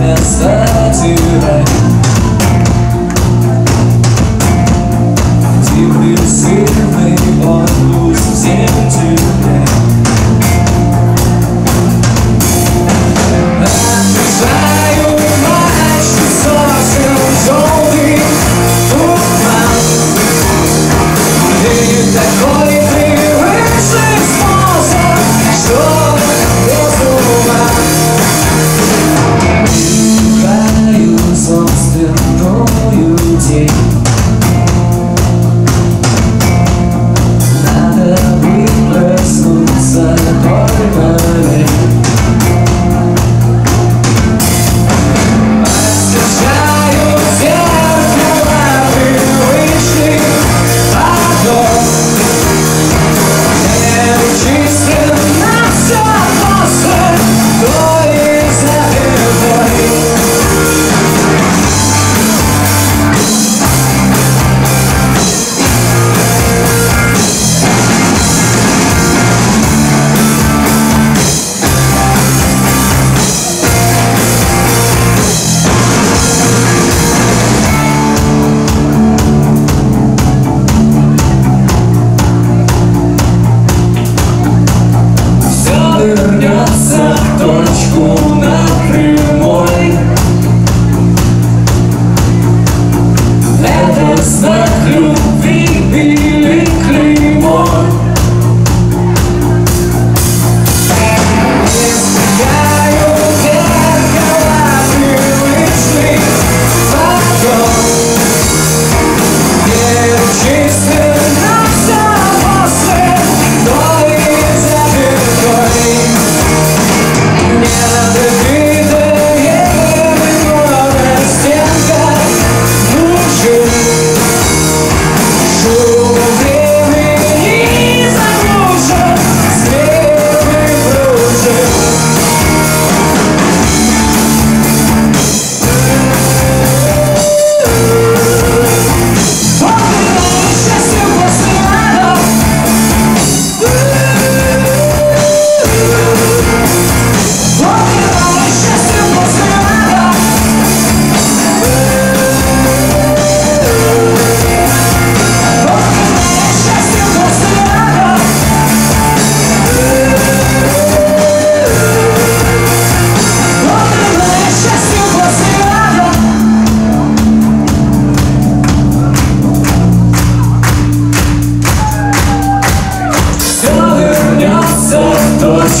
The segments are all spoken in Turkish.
Yes, sir.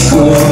있어.